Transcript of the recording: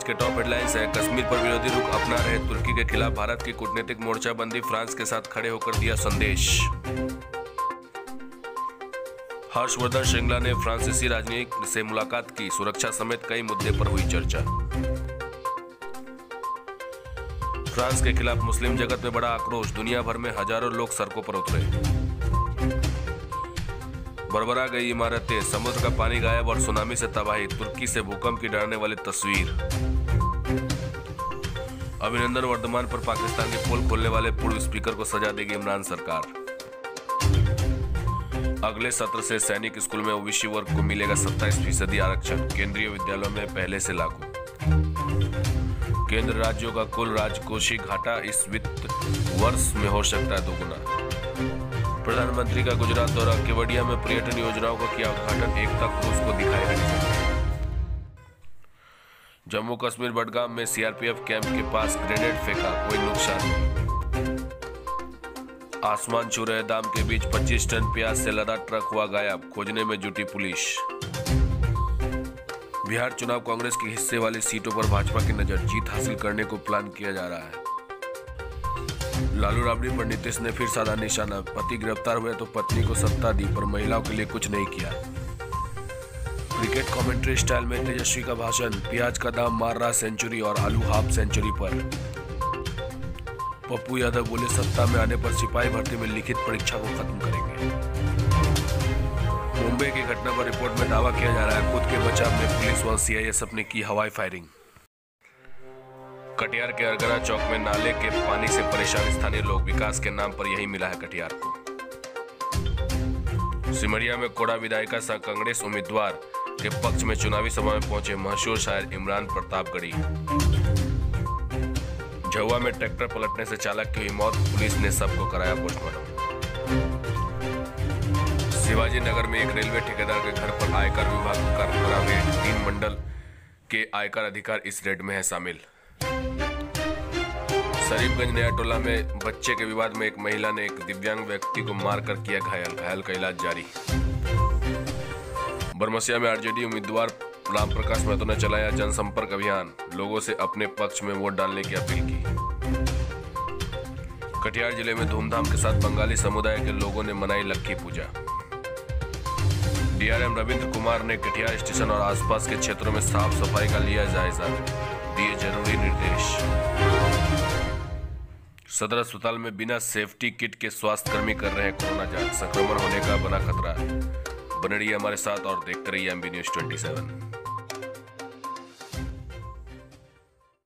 के top headlines है। कश्मीर पर विरोधी रुख अपना रहे। तुर्की के खिलाफ भारत की कूटनीतिक मोर्चाबंदी, फ्रांस के साथ खड़े होकर दिया संदेश। हर्षवर्धन श्रृंगला ने फ्रांसीसी राजनयिक से मुलाकात की। सुरक्षा समेत कई मुद्दे पर हुई चर्चा। फ्रांस के खिलाफ मुस्लिम जगत में बड़ा आक्रोश। दुनिया भर में हज़ारों लोग सड़कों पर उतरे। बरबरा गई इमारतें समुद्र का पानी गायब और सुनामी से तबाही, तुर्की से भूकंप की डरने वाली तस्वीर। अभिनंदन वर्धमान पर पाकिस्तान के पोल खोलने वाले पूर्व स्पीकर को सजा देगी इमरान सरकार। अगले सत्र से सैनिक स्कूल में ओबीसी वर्ग को मिलेगा सत्ताईस फ़ीसदी आरक्षण, केंद्रीय विद्यालयों में पहले से लागू। केंद्र राज्यों का कुल राजकोषीय घाटा इस वित्त वर्ष में हो सकता है दोगुना। प्रधानमंत्री का गुजरात दौरा केवड़िया में पर्यटन योजनाओं का किया उद्घाटन। एकता क्रूज को दिखाएगा जम्मू कश्मीर बडगाम में सीआरपीएफ कैंप के पास ग्रेनेड फेंका कोई नुकसान। आसमान छू रहे दाम के बीच 25 टन प्याज से लदा ट्रक हुआ गायब, खोजने में जुटी पुलिस। बिहार चुनाव कांग्रेस के हिस्से वाली सीटों पर भाजपा की नज़र, जीत हासिल करने को प्लान किया जा रहा है। लालू राबड़ी पर नीतीश ने फिर साधा निशाना। पति गिरफ़्तार हुए तो पत्नी को सत्ता दी, पर महिलाओं के लिए कुछ नहीं किया। क्रिकेट कमेंट्री स्टाइल में तेजस्वी का भाषण, प्याज का दाम मार रहा सेंचुरी और आलू हाफ़ सेंचुरी पर। पप्पू यादव बोले, सत्ता में आने पर सिपाही भर्ती में लिखित परीक्षा को खत्म करेंगे। मुंबई की घटना पर रिपोर्ट में दावा किया जा रहा है, खुद के बचाव में पुलिस व सीआईएसएफ ने की हवाई फायरिंग। कटिहार के अरगरा चौक में नाले के पानी से परेशान स्थानीय लोग विकास के नाम पर यही मिला है कटिहार को। सिमरिया में कोड़ा विधायिका सह कांग्रेस उम्मीदवार के पक्ष में चुनावी सभा में पहुँचे मशहूर शायर इमरान प्रतापगढ़ी झुआ में ट्रैक्टर पलटने से चालक की हुई मौत, पुलिस ने सबको कराया पोस्टमार्टम। शिवाजी नगर में एक रेलवे ठेकेदार के घर पर आयकर विभाग का तीन मंडल के आयकर अधिकार इस रेड में है शामिल। शरीफगंज नया टोला में बच्चे के विवाद में एक महिला ने एक दिव्यांग व्यक्ति को मारकर किया घायल। घायल का इलाज जारी। बरमसिया में आरजेडी उम्मीदवार रामप्रकाश महतो ने चलाया जनसंपर्क अभियान। लोगों से अपने पक्ष में वोट डालने की अपील की। कटिहार ज़िले में धूमधाम के साथ बंगाली समुदाय के लोगों ने मनाई लक्की पूजा। डीआरएम रविंद्र कुमार ने कटिया स्टेशन और आसपास के क्षेत्रों में साफ़ सफ़ाई का लिया जायजा। दिए ज़रूरी निर्देश। सदर अस्पताल में बिना सेफ्टी किट के स्वास्थ्य कर्मी कर रहे हैं कोरोना जाँच। संक्रमण होने का बना खतरा बने रहिए हमारे साथ और देखते रहिए एमबी न्यूज़ ट्वेंटी